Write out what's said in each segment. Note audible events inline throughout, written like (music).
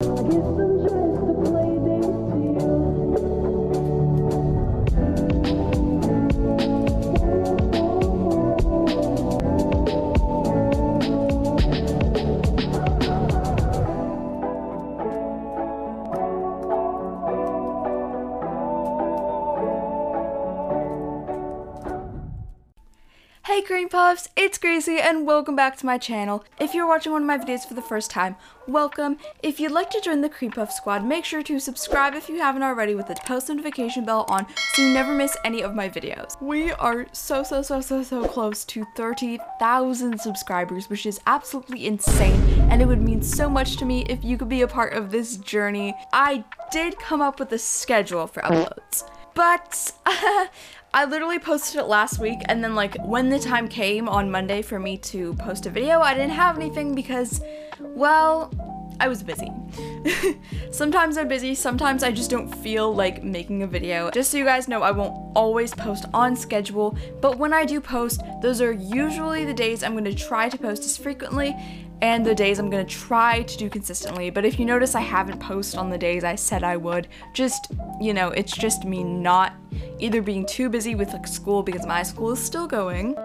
I you. Hey Creme Puffs, it's Gracie and welcome back to my channel. If you're watching one of my videos for the first time, welcome. If you'd like to join the Creme Puff squad, make sure to subscribe if you haven't already with the post notification bell on so you never miss any of my videos. We are so, so, so, so, so close to 30,000 subscribers, which is absolutely insane and it would mean so much to me if you could be a part of this journey. I did come up with a schedule for uploads, but (laughs) I literally posted it last week and then like when the time came on Monday for me to post a video, I didn't have anything because well, I was busy. (laughs) sometimes I'm busy, sometimes I just don't feel like making a video. Just so you guys know, I won't always post on schedule, but when I do post, those are usually the days I'm gonna try to post as frequently and the days I'm gonna try to do consistently. But if you notice I haven't posted on the days I said I would, just, you know, it's just me not either being too busy with like school because my school is still going.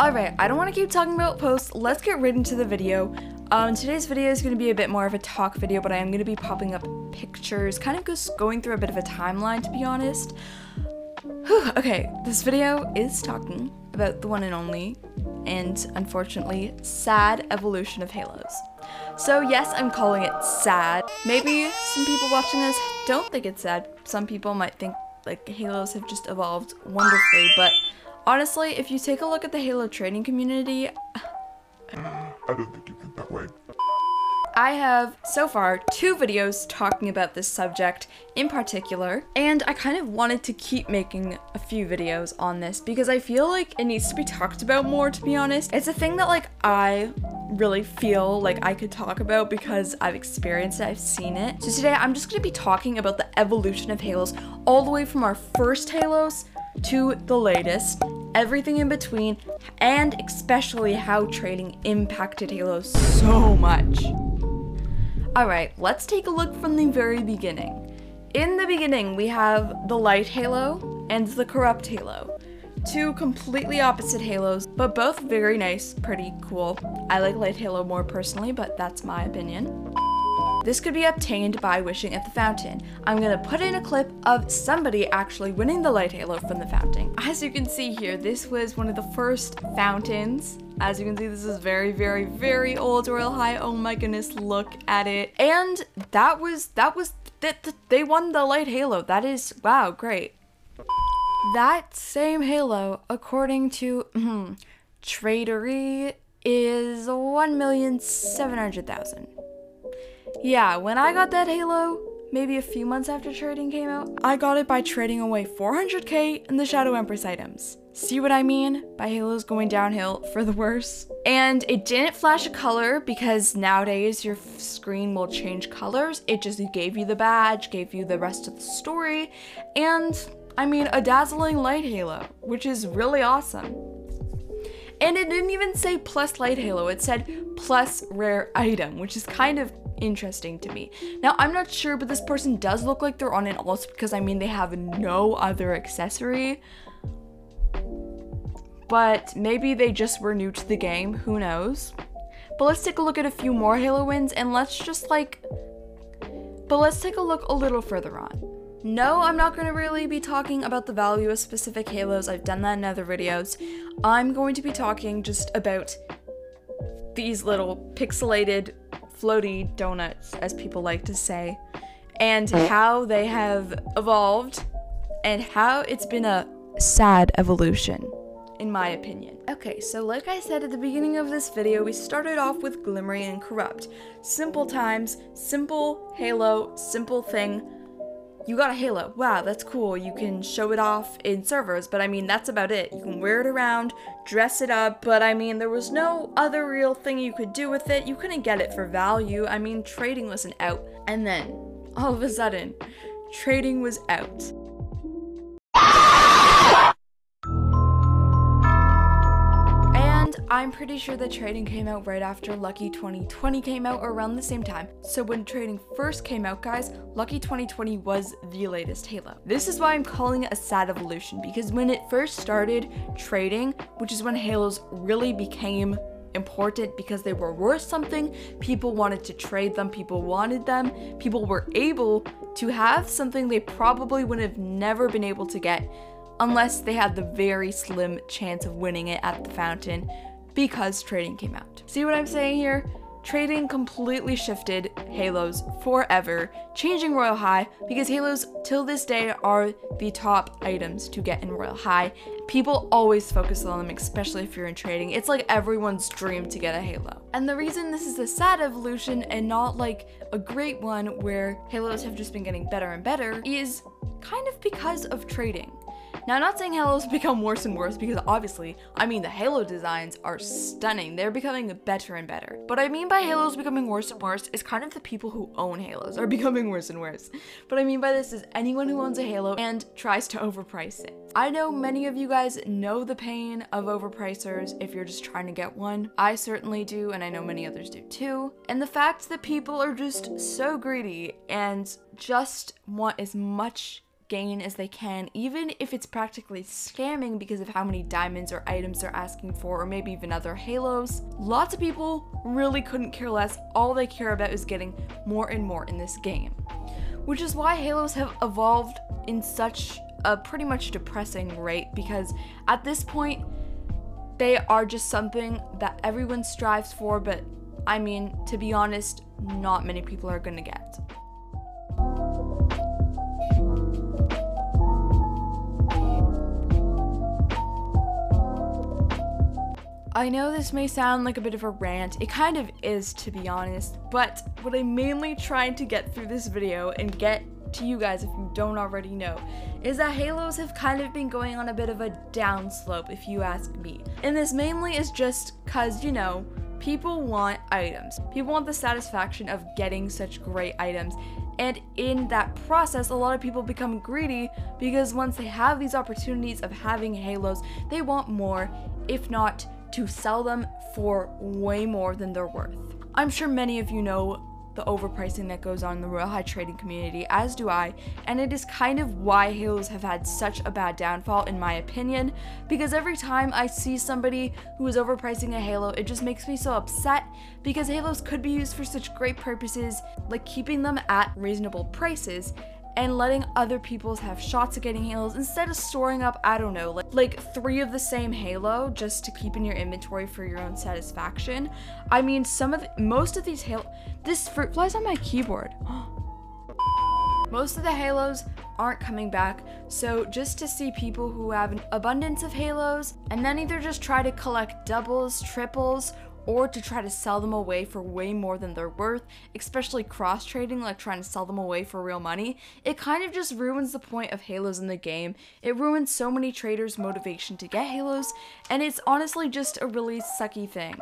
Alright, I don't want to keep talking about posts, let's get right into the video. Um, today's video is going to be a bit more of a talk video, but I am going to be popping up pictures, kind of just going through a bit of a timeline to be honest. Whew, okay, this video is talking about the one and only, and unfortunately, sad evolution of Halos. So yes, I'm calling it sad. Maybe some people watching this don't think it's sad. Some people might think like Halos have just evolved wonderfully, but honestly, if you take a look at the Halo trading community, (sighs) I don't think you think that way. I have so far two videos talking about this subject in particular, and I kind of wanted to keep making a few videos on this because I feel like it needs to be talked about more, to be honest. It's a thing that like I really feel like I could talk about because I've experienced it, I've seen it. So today I'm just gonna be talking about the evolution of Halos all the way from our first Halos to the latest, everything in between, and especially how trading impacted Halo so much. Alright, let's take a look from the very beginning. In the beginning, we have the Light Halo and the Corrupt Halo. Two completely opposite halos, but both very nice, pretty cool. I like Light Halo more personally, but that's my opinion. This could be obtained by wishing at the fountain. I'm gonna put in a clip of somebody actually winning the light halo from the fountain. As you can see here, this was one of the first fountains. As you can see, this is very, very, very old Royale High. Oh my goodness, look at it. And that was, that was, that th they won the light halo. That is, wow, great. That same halo, according to hmm, Traderie, is 1,700,000. Yeah, when I got that Halo, maybe a few months after trading came out, I got it by trading away 400k in the Shadow Empress items. See what I mean by Halos going downhill for the worse? And it didn't flash a color because nowadays your screen will change colors. It just gave you the badge, gave you the rest of the story, and I mean a dazzling light halo, which is really awesome. And it didn't even say plus light halo, it said plus rare item, which is kind of interesting to me. Now, I'm not sure, but this person does look like they're on an alt because I mean they have no other accessory. But maybe they just were new to the game, who knows? But let's take a look at a few more Halo wins and let's just like but let's take a look a little further on. No, I'm not going to really be talking about the value of specific halos. I've done that in other videos. I'm going to be talking just about these little pixelated floaty donuts, as people like to say, and how they have evolved and how it's been a sad evolution, in my opinion. Okay, so like I said at the beginning of this video, we started off with Glimmering and Corrupt. Simple times, simple Halo, simple thing. You got a Halo. Wow, that's cool. You can show it off in servers, but I mean, that's about it. You can wear it around, dress it up, but I mean, there was no other real thing you could do with it. You couldn't get it for value. I mean, trading was an out. And then, all of a sudden, trading was out. I'm pretty sure that trading came out right after Lucky 2020 came out around the same time. So when trading first came out, guys, Lucky 2020 was the latest Halo. This is why I'm calling it a sad evolution because when it first started trading, which is when Halos really became important because they were worth something. People wanted to trade them, people wanted them, people were able to have something they probably would have never been able to get unless they had the very slim chance of winning it at the fountain because trading came out. See what I'm saying here? Trading completely shifted Halos forever, changing Royale High because Halos till this day are the top items to get in Royale High. People always focus on them, especially if you're in trading. It's like everyone's dream to get a Halo. And the reason this is a sad evolution and not like a great one where Halos have just been getting better and better is kind of because of trading. Now, I'm not saying Halos (laughs) become worse and worse because obviously, I mean, the Halo designs are stunning. They're becoming better and better. But I mean by Halos becoming worse and worse is kind of the people who own Halos are (laughs) becoming worse and worse. What I mean by this is anyone who owns a Halo and tries to overprice it. I know many of you guys know the pain of overpricers if you're just trying to get one. I certainly do, and I know many others do too. And the fact that people are just so greedy and just want as much gain as they can, even if it's practically scamming because of how many diamonds or items they're asking for, or maybe even other halos. Lots of people really couldn't care less. All they care about is getting more and more in this game. Which is why halos have evolved in such a pretty much depressing rate because at this point, they are just something that everyone strives for, but I mean, to be honest, not many people are gonna get. I know this may sound like a bit of a rant, it kind of is to be honest, but what I'm mainly trying to get through this video and get to you guys if you don't already know, is that Halos have kind of been going on a bit of a downslope if you ask me. And this mainly is just cause, you know, people want items. People want the satisfaction of getting such great items. And in that process, a lot of people become greedy because once they have these opportunities of having halos, they want more, if not to sell them for way more than they're worth. I'm sure many of you know the overpricing that goes on in the Royale High trading community, as do I, and it is kind of why Halos have had such a bad downfall, in my opinion, because every time I see somebody who is overpricing a Halo, it just makes me so upset because Halos could be used for such great purposes, like keeping them at reasonable prices, and letting other people's have shots at getting halos instead of storing up, I don't know, like, like three of the same halo just to keep in your inventory for your own satisfaction. I mean, some of the, most of these halo, this fruit flies on my keyboard. (gasps) most of the halos aren't coming back, so just to see people who have an abundance of halos and then either just try to collect doubles, triples, or to try to sell them away for way more than they're worth, especially cross trading, like trying to sell them away for real money, it kind of just ruins the point of Halos in the game. It ruins so many traders' motivation to get Halos, and it's honestly just a really sucky thing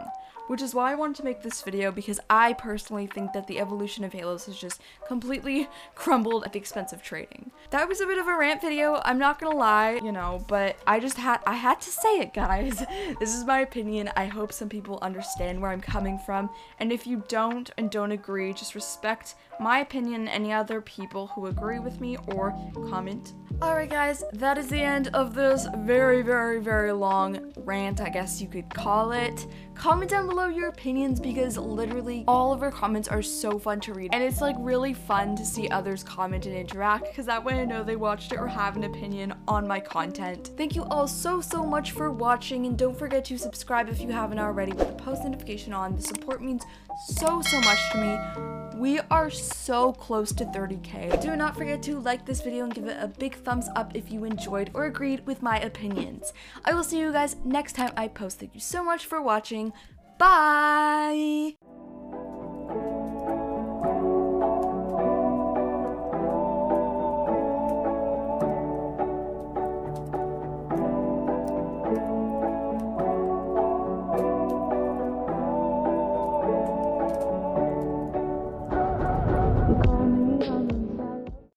which is why I wanted to make this video because I personally think that the evolution of Halos has just completely (laughs) crumbled at the expense of trading. That was a bit of a rant video, I'm not gonna lie, you know, but I just had I had to say it, guys. (laughs) this is my opinion. I hope some people understand where I'm coming from, and if you don't and don't agree, just respect my opinion and any other people who agree with me or comment. Alright guys, that is the end of this very, very, very long rant, I guess you could call it. Comment down below your opinions because literally all of your comments are so fun to read and it's like really fun to see others comment and interact because that way I know they watched it or have an opinion on my content. Thank you all so, so much for watching and don't forget to subscribe if you haven't already with the post notification on. The support means so, so much to me. We are so close to 30k. Do not forget to like this video and give it a big thumbs up if you enjoyed or agreed with my opinions. I will see you guys next time I post. Thank you so much for watching. Bye!